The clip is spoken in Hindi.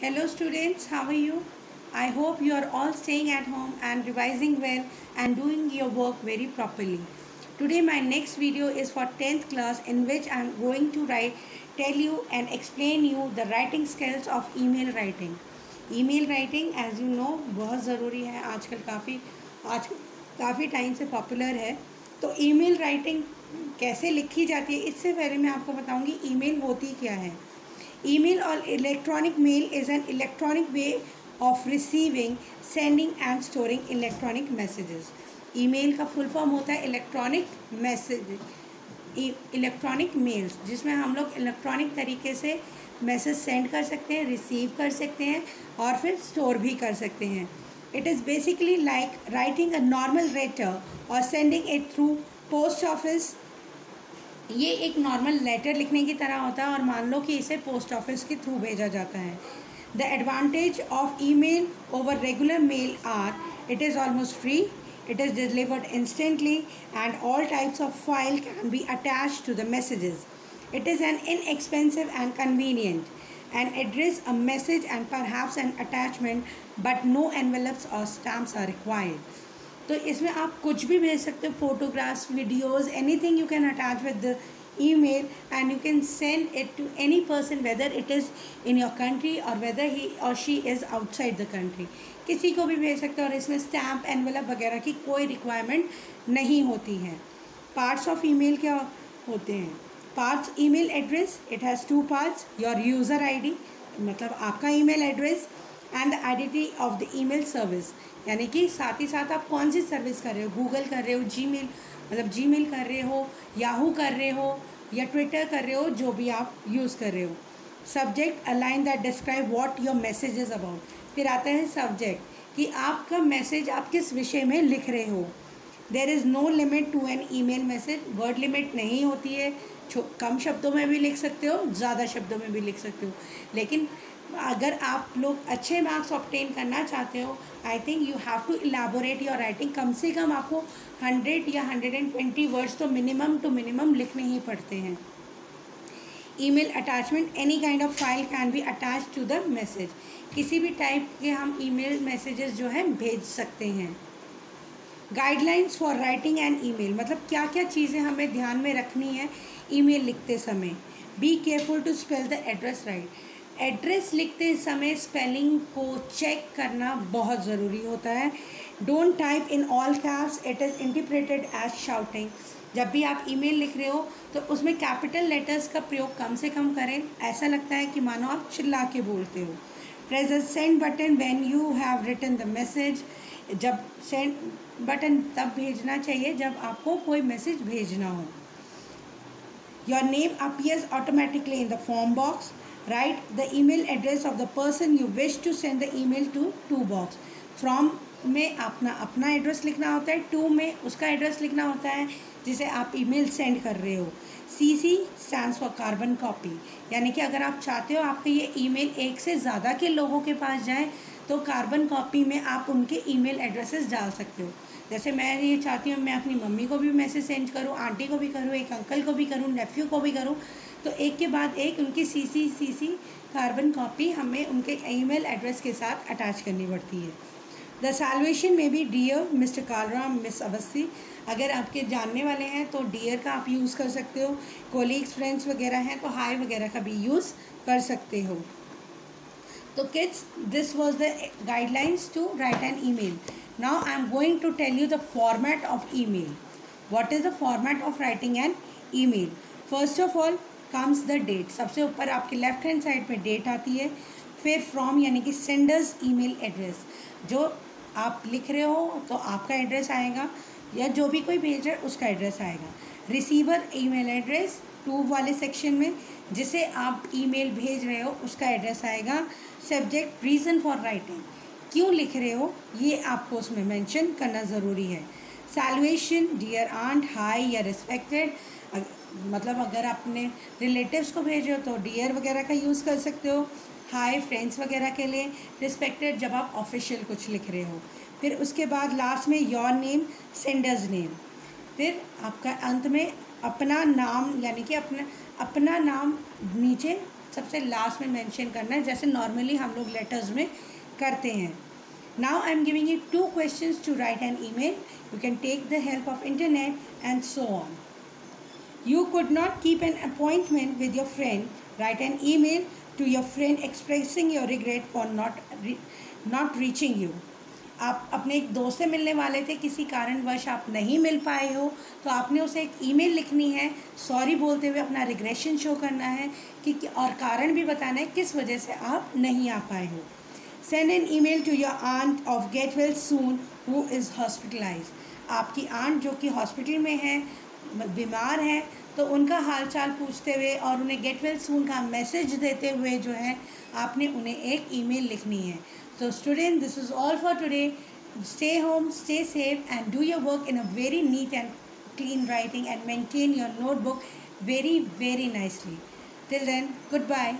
Hello students, how are you? I hope you are all staying at home and revising well and doing your work very properly. Today my next video is for 10th class in which I am going to write tell you and explain you the writing skills of email writing. email writing as you know बहुत ज़रूरी है आजकल काफ़ी आज काफ़ी टाइम से पॉपुलर है तो ईमेल राइटिंग कैसे लिखी जाती है इससे पहले मैं आपको बताऊँगी ईमेल होती क्या है Email or electronic mail is an electronic way of receiving, sending and storing electronic messages. Email का फुल फॉर्म होता है इलेक्ट्रॉनिक मैसेज इलेक्ट्रॉनिक मेल्स जिसमें हम लोग इलेक्ट्रॉनिक तरीके से मैसेज सेंड कर सकते हैं रिसीव कर सकते हैं और फिर स्टोर भी कर सकते हैं it is basically like writing a normal letter और sending it through post office ये एक नॉर्मल लेटर लिखने की तरह होता है और मान लो कि इसे पोस्ट ऑफ़िस के थ्रू भेजा जाता है। The advantage of email over regular mail are it is almost free it is delivered instantly and all types of file can be attach to the messages it is an inexpensive and convenient and address, a message, and perhaps an attachment, but no envelopes or stamps are required. तो इसमें आप कुछ भी भेज सकते हो photographs videos anything you can attach with the email and you can send it to any person whether it is in your country or whether he or she is outside the country किसी को भी भेज सकते हो और इसमें स्टैम्प एनवलप वगैरह की कोई रिक्वायरमेंट नहीं होती है। पार्ट्स ऑफ़ ई मेल क्या होते हैं? Parts email address it has two parts your user I D मतलब आपका email address and the identity of the email service यानी कि साथ ही साथ आप कौन सी सर्विस कर रहे हो? गूगल कर रहे हो जी मतलब जी कर रहे हो याहू कर रहे हो, या ट्विटर कर रहे हो, जो भी आप यूज़ कर रहे हो। Subject a line that describe what your message is about फिर आता है सब्जेक्ट कि आपका मैसेज आप किस विषय में लिख रहे हो। There is no limit to an email message word limit नहीं होती है। कम शब्दों में भी लिख सकते हो, ज़्यादा शब्दों में भी लिख सकते हो। लेकिन अगर आप लोग अच्छे मार्क्स ऑप्टेन करना चाहते हो I think you have to elaborate your writing कम से कम आपको हंड्रेड या हंड्रेड एंड ट्वेंटी वर्ड्स तो मिनिमम टू मिनिमम लिखने ही पड़ते हैं। Email attachment any kind of file can be attach to the message किसी भी टाइप के हम ईमेल मैसेजेस जो है, भेज सकते हैं। Guidelines for writing and email मतलब क्या क्या चीज़ें हमें ध्यान में रखनी है ईमेल लिखते समय? Be careful to spell the address right address लिखते समय स्पेलिंग को चेक करना बहुत ज़रूरी होता है। Don't type in all caps it is interpreted as shouting जब भी आप ईमेल लिख रहे हो तो उसमें कैपिटल लेटर्स का प्रयोग कम से कम करें। ऐसा लगता है कि मानो आप चिल्ला के बोलते हो। Press the send button when you have written the message जब सेंड बटन तब भेजना चाहिए जब आपको कोई मैसेज भेजना हो। Your name appears automatically in the from box write the email address of the person you wish to send the email to to box. From में अपना अपना एड्रेस लिखना होता है टू में उसका एड्रेस लिखना होता है, जिसे आप ईमेल सेंड कर रहे हो। C C stand for carbon copy यानी कि अगर आप चाहते हो आपका ये ईमेल एक से ज़्यादा के लोगों के पास जाए तो कार्बन कॉपी में आप उनके ईमेल एड्रेसेस डाल सकते हो। जैसे मैं ये चाहती हूँ, मैं अपनी मम्मी को भी मैसेज सेंड करूँ आंटी को भी करूँ, एक अंकल को भी करूँ नेफ्यू को भी करूँ तो एक के बाद एक उनकी सी सी सी सी कार्बन कॉपी हमें उनके ईमेल एड्रेस के साथ अटैच करनी पड़ती है। द सैलवेशन में भी dear mister Kalram miss Awasthi अगर आपके जानने वाले हैं तो डियर का आप यूज़ कर सकते हो। कोलीग्स फ्रेंड्स वगैरह हैं तो हाई वगैरह का भी यूज़ कर सकते हो। तो kids this was the guidelines to write an email now I am going to tell you the format of email what is the format of writing an email first of all comes the date सबसे ऊपर आपके लेफ़्ट हैंड साइड पे डेट आती है फिर फ्रॉम यानी कि सेंडर्स ईमेल एड्रेस जो आप लिख रहे हो तो आपका एड्रेस आएगा या जो भी कोई भेज रहा है उसका एड्रेस आएगा रिसीवर ईमेल एड्रेस टू वाले सेक्शन में जिसे आप ईमेल भेज रहे हो, उसका एड्रेस आएगा सब्जेक्ट रीज़न फॉर राइटिंग क्यों लिख रहे हो? ये आपको उसमें मेंशन करना ज़रूरी है। सैलुएशन डियर आंट हाई या रिस्पेक्टेड मतलब अगर आपने रिलेटिव्स को भेजे हो तो डियर वगैरह का यूज़ कर सकते हो। हाय फ्रेंड्स वगैरह के लिए रिस्पेक्टेड जब आप ऑफिशियल कुछ लिख रहे हो। फिर उसके बाद लास्ट में योर नेम सेंडर्स नेम फिर आपका अंत में अपना नाम, यानी कि अपना अपना नाम नीचे सबसे लास्ट में मेंशन करना है, जैसे नॉर्मली हम लोग लेटर्स में करते हैं। Now I am giving you two question to write an email you can take the help of internet and so on you could not keep an appointment with your friend write an email to your friend expressing your regret for not not reaching you आप अपने एक दोस्त से मिलने वाले थे, किसी कारणवश आप नहीं मिल पाए हो तो आपने उसे एक ईमेल लिखनी है, सॉरी बोलते हुए अपना रिग्रेशन शो करना है, कि और कारण भी बताना है, किस वजह से आप नहीं आ पाए हो। Send an email to your aunt of get well soon who is hospitalize आपकी आंट जो कि हॉस्पिटल में है, बीमार है तो उनका हालचाल पूछते हुए और उन्हें गेट वेल सून का मैसेज देते हुए जो है, आपने उन्हें एक ईमेल लिखनी है। So students, this is all for today. Stay home, stay safe and do your work in a very neat and clean writing and maintain your notebook very, very nicely. Till then, goodbye.